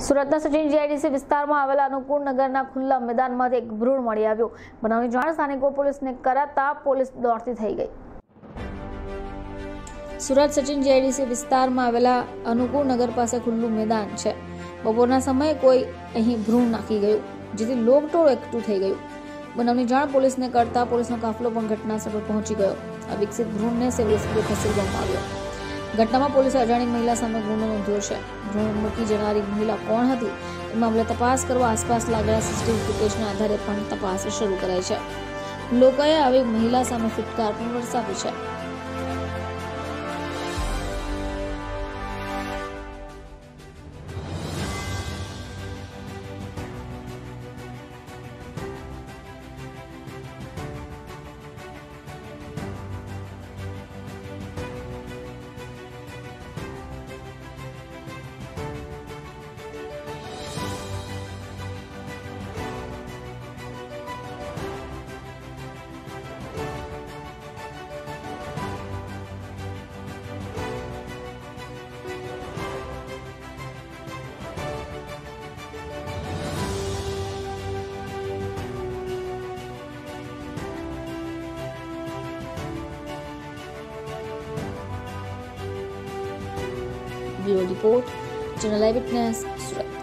સુરતના સચિન જીઆઈડીસી વિસ્તારમાં આવેલા અનુકૂળ નગરના ખુલ્લા મેદાનમાંથી એક ભ્રૂણ મળી આવ્યો બનાવની જાણ સ્થાનિકો પોલીસને કરાતા પોલીસ દોડતી થઈ ગઈ સુરત સચિન જીઆઈડીસી વિસ્તારમાં આવેલા અનુકૂળ નગર પાસે ખુલ્લું મેદાન છે બપોરના સમયે કોઈ અહીં ભ્રૂણ નાખી ગયું જેથી લોકટોળ એકઠું થઈ ગયું બનાવની જાણ પોલીસને કરતા પોલીસનો કાફલો પણ ઘટના સ્થળ પર પહોંચી ગયો આ વિકસિત ભ્રૂણને સિવિલ હોસ્પિટલ ખસેડવામાં આવ્યો ઘટનામાં પોલીસે અજાણી મહિલા સામે ગુનો નોંધ્યો છે. ભ્રૂણ મૂકી જનારી મહિલા કોણ હતી એ મામલે તપાસ કરવા આસપાસ લાગેલા સીસીટીવી ફૂટેજના આધારે પણ તપાસ શરૂ કરાઈ છે. લોકોએ આવી મહિલા સામે ફિટકાર પણ વરસાવી છે. Bureau report channel eye witness Surat